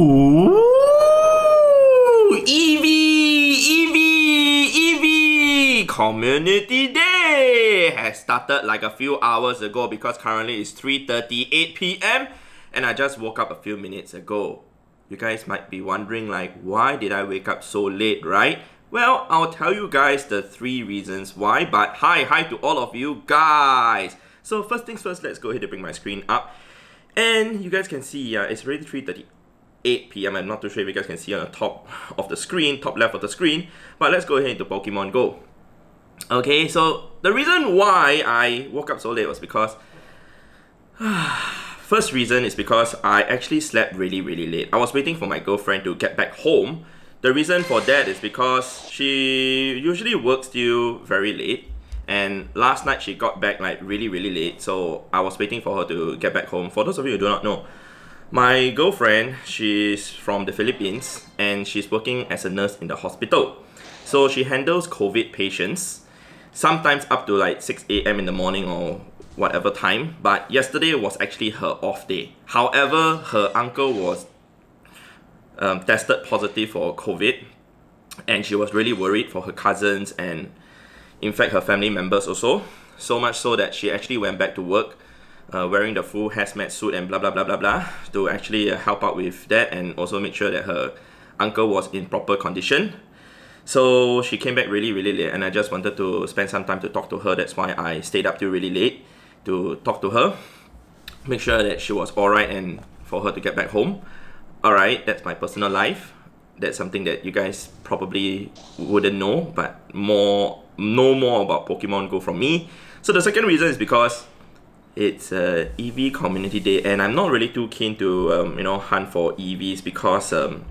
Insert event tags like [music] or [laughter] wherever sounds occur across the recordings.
Ooh, Eevee, Eevee, Eevee! Community Day has started like a few hours ago because currently it's 3.38 p.m. and I just woke up a few minutes ago. You guys might be wondering like, why did I wake up so late, right? Well, I'll tell you guys the three reasons why, but hi, hi to all of you guys! So first things first, let's go ahead and bring my screen up. And you guys can see, yeah, it's already 3.38 8 p.m. I'm not too sure if you guys can see on the top of the screen, top left of the screen. But let's go ahead into Pokemon Go. Okay, so the reason why I woke up so late was because... [sighs] First reason is because I actually slept really, really late. I was waiting for my girlfriend to get back home. The reason for that is because she usually works till very late. And last night she got back like really, really late. So I was waiting for her to get back home. For those of you who do not know, my girlfriend, she's from the Philippines and she's working as a nurse in the hospital. So she handles COVID patients, sometimes up to like 6 a.m. in the morning or whatever time. But yesterday was actually her off day. However, her uncle was um, tested positive for COVID and she was really worried for her cousins and in fact her family members also. So much so that she actually went back to work uh, wearing the full hazmat suit and blah blah blah blah blah to actually uh, help out with that and also make sure that her uncle was in proper condition. So she came back really really late and I just wanted to spend some time to talk to her. That's why I stayed up till really late to talk to her, make sure that she was alright and for her to get back home. Alright, that's my personal life. That's something that you guys probably wouldn't know, but more know more about Pokemon Go from me. So the second reason is because it's a Eevee community day and I'm not really too keen to um, you know hunt for Eevees because um,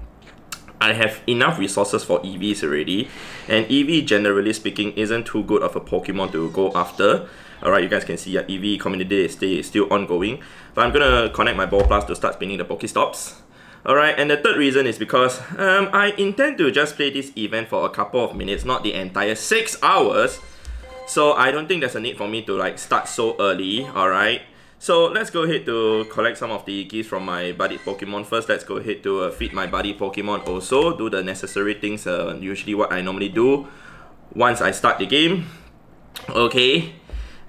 I have enough resources for Eevees already and Eevee generally speaking isn't too good of a Pokemon to go after Alright, you guys can see uh, Eevee community day is still, still ongoing. But I'm gonna connect my ball plus to start spinning the Pokestops. Alright, and the third reason is because um, I intend to just play this event for a couple of minutes, not the entire 6 hours. So I don't think there's a need for me to like start so early, alright? So let's go ahead to collect some of the gifts from my buddy Pokemon first. Let's go ahead to uh, feed my buddy Pokemon also. Do the necessary things, uh, usually what I normally do once I start the game. Okay.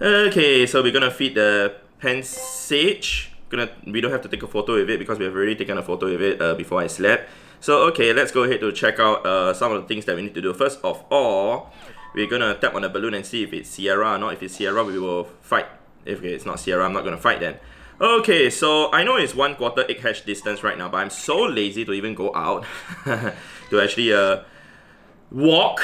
Okay, so we're gonna feed the Pansage. Gonna, we don't have to take a photo of it because we have already taken a photo of it uh, before I slept. So okay, let's go ahead to check out uh, some of the things that we need to do. First of all, we're gonna tap on the balloon and see if it's Sierra or not. If it's Sierra, we will fight. If it's not Sierra, I'm not gonna fight then. Okay, so I know it's one quarter egg hatch distance right now, but I'm so lazy to even go out [laughs] to actually uh, walk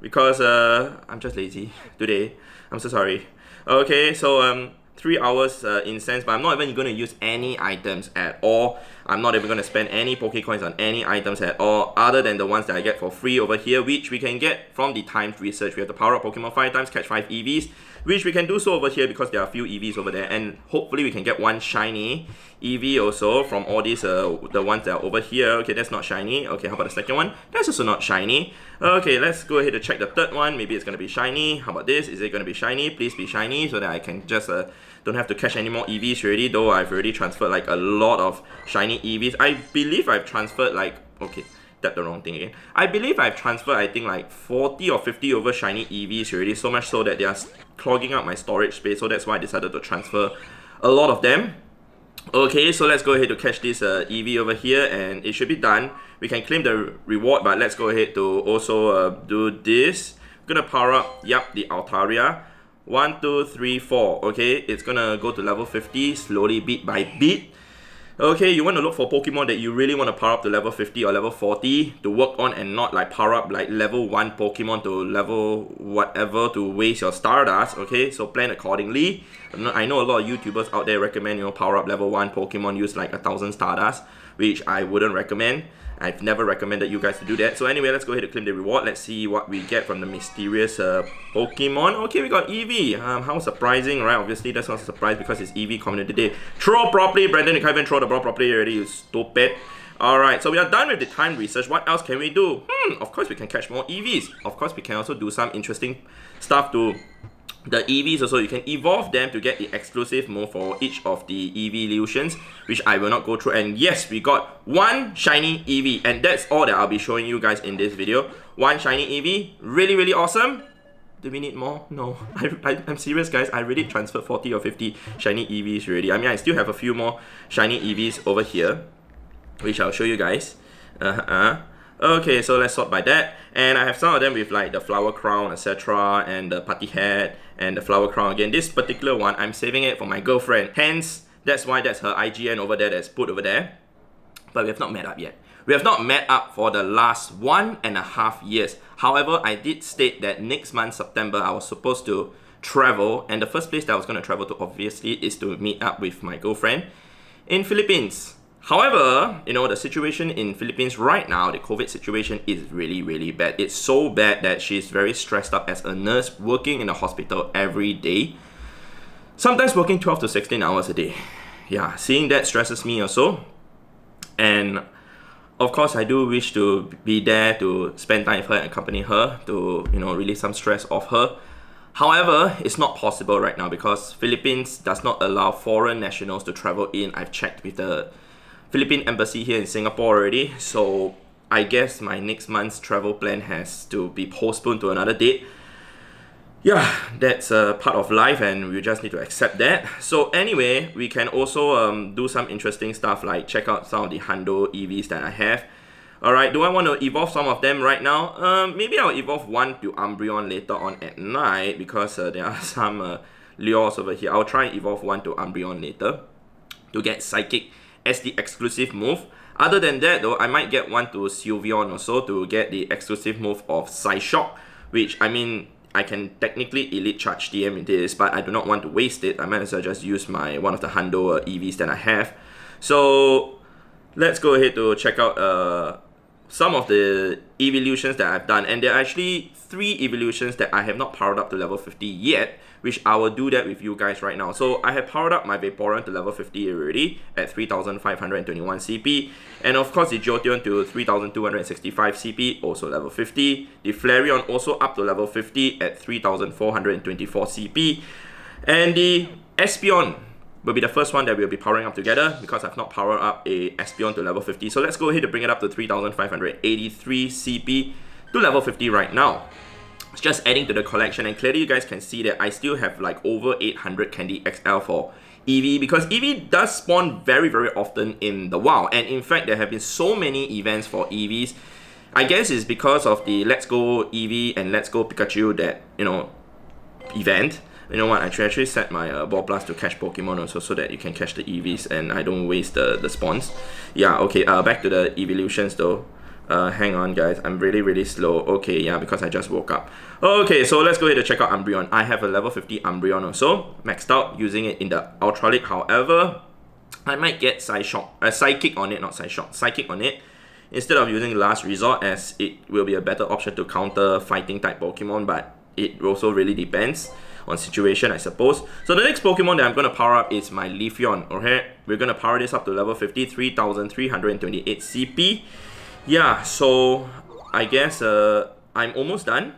because uh, I'm just lazy today. I'm so sorry. Okay, so um, three hours uh, incense, but I'm not even going to use any items at all. I'm not even going to spend any Pokecoins on any items at all, other than the ones that I get for free over here, which we can get from the timed research. We have the power up Pokemon 5 times, catch 5 Eevees, which we can do so over here because there are a few Eevees over there, and hopefully we can get one shiny Eevee also from all these, uh, the ones that are over here. Okay, that's not shiny. Okay, how about the second one? That's also not shiny. Okay, let's go ahead and check the third one. Maybe it's going to be shiny. How about this? Is it going to be shiny? Please be shiny so that I can just uh, don't have to catch any more Eevees already, though I've already transferred like a lot of shiny Eevees. I believe I've transferred like, okay, that the wrong thing again. I believe I've transferred, I think like 40 or 50 over shiny Eevees already, so much so that they are clogging up my storage space, so that's why I decided to transfer a lot of them. Okay, so let's go ahead to catch this uh, Eevee over here and it should be done. We can claim the reward, but let's go ahead to also uh, do this. Gonna power up, yep, the Altaria. One, two, three, four. Okay, it's gonna go to level 50 slowly bit by bit. Okay, you want to look for Pokemon that you really want to power up to level 50 or level 40 to work on and not like power up like level 1 Pokemon to level whatever to waste your Stardust, okay? So plan accordingly. I know a lot of YouTubers out there recommend, you know, power up level 1 Pokemon use like a thousand Stardust, which I wouldn't recommend. I've never recommended you guys to do that. So anyway, let's go ahead and claim the reward. Let's see what we get from the mysterious uh, Pokemon. Okay, we got Eevee. Um, how surprising, right? Obviously, that's not a surprise because it's Eevee community day. Throw properly, Brandon. You can't even throw the ball properly already, you stupid. Alright, so we are done with the time research. What else can we do? Hmm, of course we can catch more Eevees. Of course we can also do some interesting stuff to the Eevees also, you can evolve them to get the exclusive move for each of the evolutions, which I will not go through. And yes, we got one shiny Eevee, and that's all that I'll be showing you guys in this video. One shiny Eevee, really, really awesome. Do we need more? No. [laughs] I, I, am serious, guys. I already transferred 40 or 50 shiny Eevees already. I mean, I still have a few more shiny Eevees over here, which I'll show you guys. Uh-huh. Okay, so let's sort by that. And I have some of them with like the flower crown, etc. and the party hat and the flower crown again. This particular one, I'm saving it for my girlfriend. Hence, that's why that's her IGN over there that's put over there. But we have not met up yet. We have not met up for the last one and a half years. However, I did state that next month, September, I was supposed to travel. And the first place that I was going to travel to, obviously, is to meet up with my girlfriend in Philippines. However, you know, the situation in Philippines right now, the COVID situation is really, really bad. It's so bad that she's very stressed out as a nurse working in a hospital every day. Sometimes working 12 to 16 hours a day. Yeah, seeing that stresses me also. And of course, I do wish to be there to spend time with her and accompany her to, you know, release some stress off her. However, it's not possible right now because Philippines does not allow foreign nationals to travel in. I've checked with the Philippine embassy here in Singapore already. So I guess my next month's travel plan has to be postponed to another date. Yeah, that's a part of life and we just need to accept that. So anyway, we can also um, do some interesting stuff like check out some of the Hundo Eevees that I have. Alright, do I want to evolve some of them right now? Um, maybe I'll evolve one to Umbreon later on at night because uh, there are [laughs] some uh, over here. I'll try and evolve one to Umbreon later to get Psychic as the exclusive move. Other than that though, I might get one to Sylveon also to get the exclusive move of Psyshock, which I mean, I can technically Elite Charge TM in this, but I do not want to waste it. I might as well just use my one of the Hundo uh, Eevees that I have. So let's go ahead to check out uh, some of the evolutions that I've done. And there are actually three evolutions that I have not powered up to level 50 yet which I will do that with you guys right now. So I have powered up my Vaporeon to level 50 already at 3521 CP. And of course the Jolteon to 3265 CP, also level 50. The Flareon also up to level 50 at 3424 CP. And the Espeon will be the first one that we'll be powering up together because I've not powered up a Espeon to level 50. So let's go ahead and bring it up to 3583 CP to level 50 right now. It's just adding to the collection and clearly you guys can see that I still have like over 800 Candy XL for Eevee because Eevee does spawn very very often in the wild and in fact there have been so many events for Eevees I guess it's because of the Let's Go Eevee and Let's Go Pikachu that you know event you know what I should actually set my uh, ball blast to catch Pokemon also so that you can catch the Eevees and I don't waste the, the spawns yeah okay uh, back to the evolutions though uh, hang on guys, I'm really really slow. Okay, yeah, because I just woke up. Okay, so let's go ahead and check out Umbreon. I have a level 50 Umbreon also, maxed out, using it in the Ultra League. However, I might get Psyshock, uh, Psychic on it, not Psyshock, Psychic on it. Instead of using Last Resort as it will be a better option to counter fighting type Pokemon, but it also really depends on situation, I suppose. So the next Pokemon that I'm going to power up is my Leafeon. Okay, we're going to power this up to level 53,328 CP yeah, so I guess uh, I'm almost done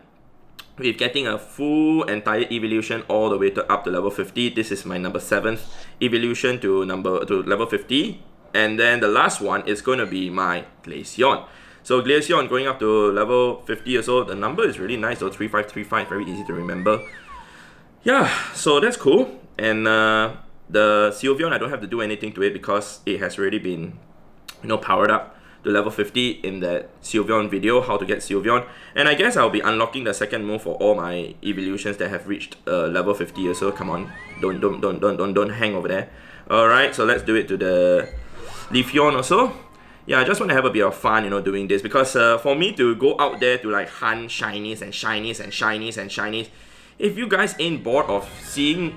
with getting a full entire evolution all the way to up to level 50. This is my number 7th evolution to number to level 50. And then the last one is going to be my Glaceon. So Glaceon going up to level 50 or so. The number is really nice though, 3535, very easy to remember. Yeah, so that's cool. And uh, the Sylveon, I don't have to do anything to it because it has already been, you know, powered up to level 50 in that Sylveon video, how to get Sylveon. And I guess I'll be unlocking the second move for all my evolutions that have reached uh, level 50 or so. Come on, don't, don't, don't, don't, don't, don't hang over there. Alright, so let's do it to the Leafeon also. Yeah, I just want to have a bit of fun, you know, doing this because uh, for me to go out there to like hunt shinies and shinies and shinies and shinies, if you guys ain't bored of seeing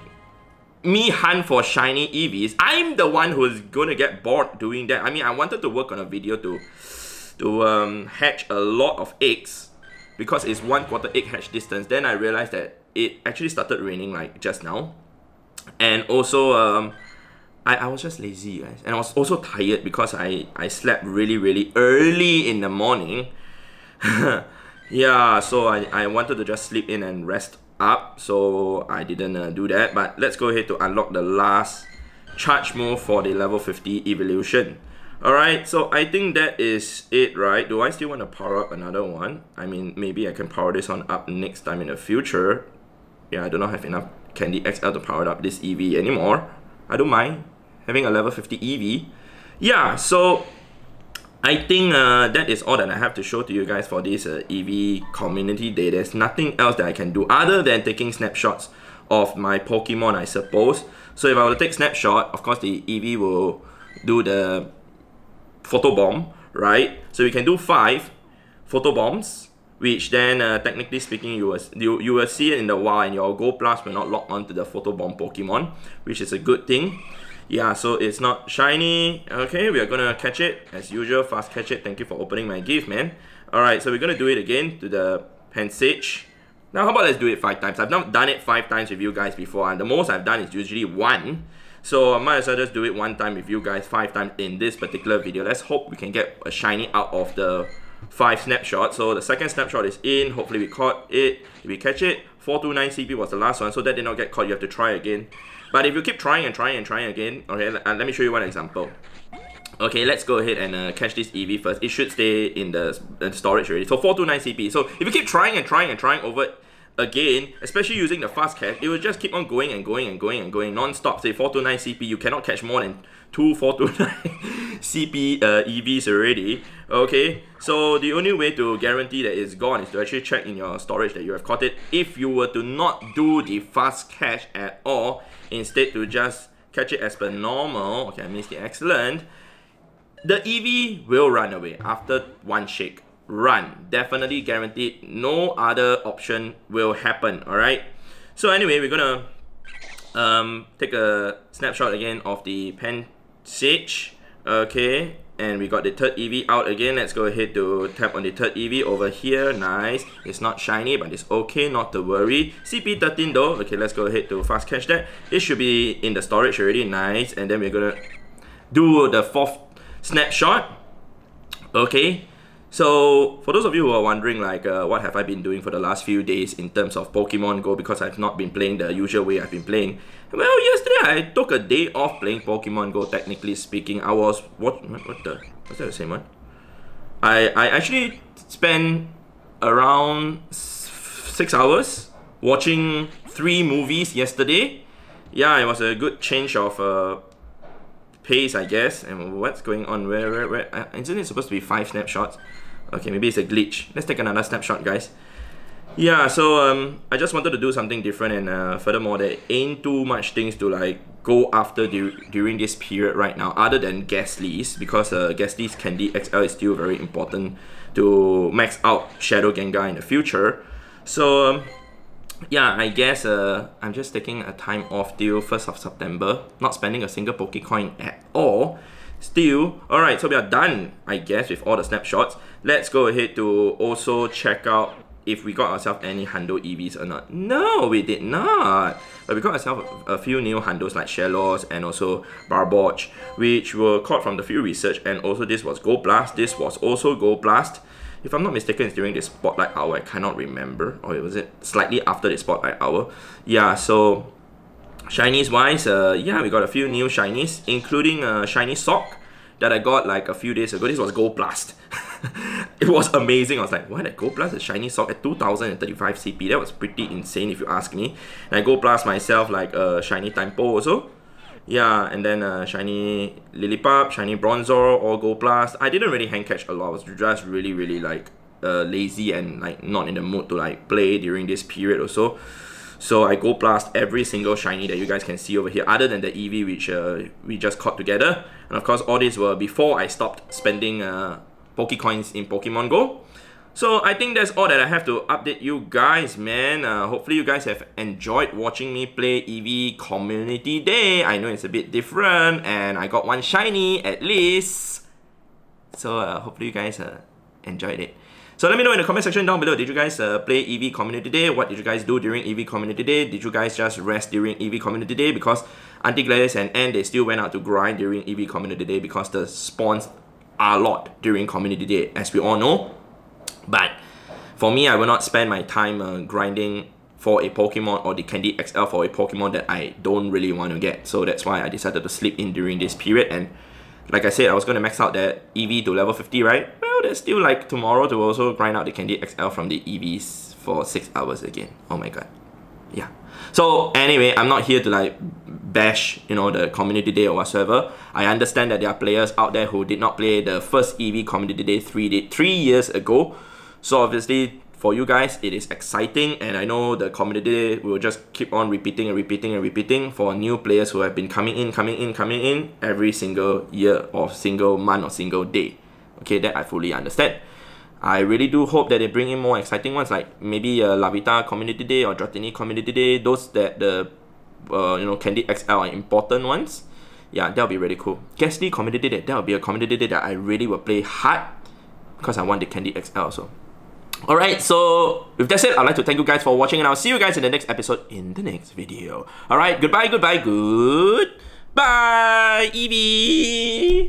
me hunt for shiny Eevees, I'm the one who's gonna get bored doing that. I mean, I wanted to work on a video to to um, hatch a lot of eggs because it's one quarter egg hatch distance. Then I realized that it actually started raining like just now, and also um, I, I was just lazy guys, and I was also tired because I I slept really really early in the morning. [laughs] yeah, so I, I wanted to just sleep in and rest up, so I didn't uh, do that. But let's go ahead to unlock the last charge move for the level 50 evolution. Alright, so I think that is it, right? Do I still want to power up another one? I mean, maybe I can power this one up next time in the future. Yeah, I do not have enough Candy XL to power up this Eevee anymore. I don't mind having a level 50 Eevee. Yeah, so I think uh, that is all that I have to show to you guys for this uh, Eevee community day. There's nothing else that I can do other than taking snapshots of my Pokemon, I suppose. So if I were to take snapshot, of course the Eevee will do the photo bomb, right? So we can do five photo bombs, which then uh, technically speaking, you will, you, you will see it in the wild and your Gold Plus will not lock onto the photo bomb Pokemon, which is a good thing. Yeah, so it's not shiny. Okay, we are gonna catch it as usual. Fast catch it. Thank you for opening my gift, man. Alright, so we're gonna do it again to the Pansage. Now, how about let's do it five times? I've not done it five times with you guys before, and the most I've done is usually one. So I might as well just do it one time with you guys, five times in this particular video. Let's hope we can get a shiny out of the five snapshots. So the second snapshot is in. Hopefully we caught it. If we catch it, 429 CP was the last one, so that did not get caught. You have to try again. But if you keep trying and trying and trying again, okay, uh, let me show you one example. Okay, let's go ahead and uh, catch this Eevee first. It should stay in the, the storage already. So 429 CP. So if you keep trying and trying and trying over again, especially using the fast catch, it will just keep on going and going and going and going non-stop. Say 429 CP, you cannot catch more than two 429 [laughs] CP uh, Eevees already. Okay, so the only way to guarantee that it's gone is to actually check in your storage that you have caught it. If you were to not do the fast catch at all, instead to just catch it as per normal, okay, I missed the excellent, the Eevee will run away after one shake run. Definitely guaranteed. No other option will happen. Alright. So anyway, we're gonna um, take a snapshot again of the pen sage. Okay. And we got the third Eevee out again. Let's go ahead to tap on the third Eevee over here. Nice. It's not shiny, but it's okay. Not to worry. CP13 though. Okay, let's go ahead to fast catch that. It should be in the storage already. Nice. And then we're gonna do the fourth snapshot. Okay. So for those of you who are wondering like uh, what have I been doing for the last few days in terms of Pokemon Go because I've not been playing the usual way I've been playing. Well, yesterday I took a day off playing Pokemon Go technically speaking. I was, what, what the, was that the same one? I, I actually spent around six hours watching three movies yesterday. Yeah, it was a good change of uh, pace, I guess. And what's going on? Where, where, where? Uh, isn't it supposed to be five snapshots? Okay, maybe it's a glitch. Let's take another snapshot, guys. Yeah, so um, I just wanted to do something different and uh, furthermore, there ain't too much things to like go after du during this period right now other than Gastly's because uh, Gastly's Candy XL is still very important to max out Shadow Gengar in the future. So um, yeah, I guess uh, I'm just taking a time off till 1st of September, not spending a single Pokecoin at all. Still, alright, so we are done, I guess, with all the snapshots. Let's go ahead to also check out if we got ourselves any Hundo Eevees or not. No, we did not. But we got ourselves a few new Hundos like Shellos and also Barboach, which were caught from the field research. And also this was Gold Blast. This was also Gold Blast. If I'm not mistaken, it's during the Spotlight Hour. I cannot remember. Or was it slightly after the Spotlight Hour? Yeah, so Shinies wise, uh, yeah, we got a few new Shinies, including a Shiny Sawk that I got like a few days ago. This was Gold Blast. [laughs] it was amazing. I was like, why did Gold Blast a Shiny Sawk at 2035 CP? That was pretty insane if you ask me. And I Gold Blast myself like a Shiny Tympole also. Yeah, and then uh, Shiny Lillipup, Shiny Bronzor, all Gold Blast. I didn't really hand catch a lot. I was just really, really like uh, lazy and like not in the mood to like play during this period also. So So I go Blast every single shiny that you guys can see over here, other than the Eevee which uh, we just caught together. And of course, all these were before I stopped spending uh, Pokecoins in Pokemon Go. So I think that's all that I have to update you guys, man. Uh, hopefully you guys have enjoyed watching me play Eevee Community Day. I know it's a bit different and I got one shiny at least. So uh, hopefully you guys uh, enjoyed it. So let me know in the comment section down below, did you guys uh, play Eevee Community Day? What did you guys do during Eevee Community Day? Did you guys just rest during Eevee Community Day? Because Auntie Gladys and Anne, they still went out to grind during EV Community Day because the spawns are a lot during Community Day, as we all know. But for me, I will not spend my time uh, grinding for a Pokemon or the Candy XL for a Pokemon that I don't really want to get. So that's why I decided to sleep in during this period and like I said, I was going to max out that Eevee to level 50, right? Well, there's still like tomorrow to also grind out the Candy XL from the Eevees for 6 hours again. Oh my god. Yeah. So anyway, I'm not here to like bash, you know, the community day or whatsoever. I understand that there are players out there who did not play the first Eevee community day three, day, three years ago. So obviously, for you guys, it is exciting, and I know the community day will just keep on repeating and repeating and repeating for new players who have been coming in, coming in, coming in every single year or single month or single day. Okay, that I fully understand. I really do hope that they bring in more exciting ones, like maybe uh, a Larvitar Community Day or Dratini Community Day. Those that the uh, you know Candy XL are important ones. Yeah, that'll be really cool. Gastly Community Day, that'll be a community day that I really will play hard because I want the Candy XL also. Alright, so with that said, I'd like to thank you guys for watching and I'll see you guys in the next episode in the next video. Alright, goodbye, goodbye, good. Bye, Eevee!